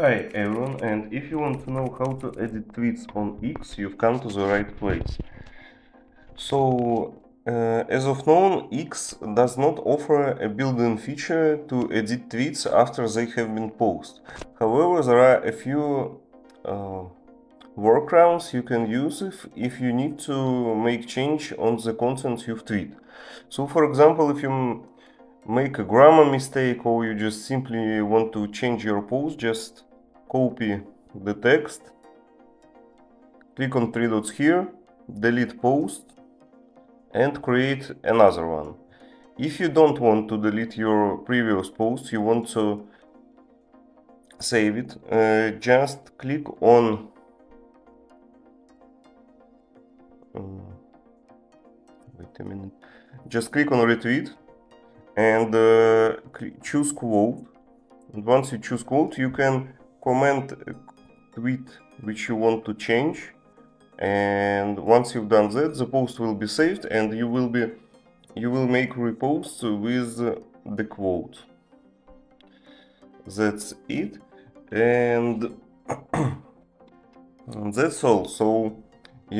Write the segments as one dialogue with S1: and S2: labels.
S1: Hi everyone, and if you want to know how to edit tweets on X, you've come to the right place. So, uh, as of known, X does not offer a built-in feature to edit tweets after they have been posted. However, there are a few uh, workarounds you can use if, if you need to make change on the content you've tweeted. So, for example, if you make a grammar mistake or you just simply want to change your post, just copy the text, click on three dots here, delete post. And create another one. If you don't want to delete your previous post, you want to save it, uh, just click on uh, wait a minute. Just click on retweet and uh, choose quote. And once you choose quote you can comment a tweet which you want to change. And once you've done that the post will be saved and you will be you will make reposts with uh, the quote. That's it. And that's all. So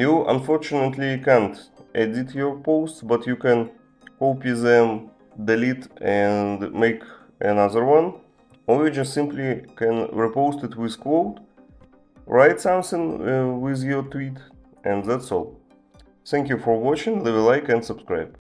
S1: you unfortunately can't edit your posts but you can copy them delete and make another one or you just simply can repost it with quote, write something uh, with your tweet, and that's all. Thank you for watching, leave a like and subscribe.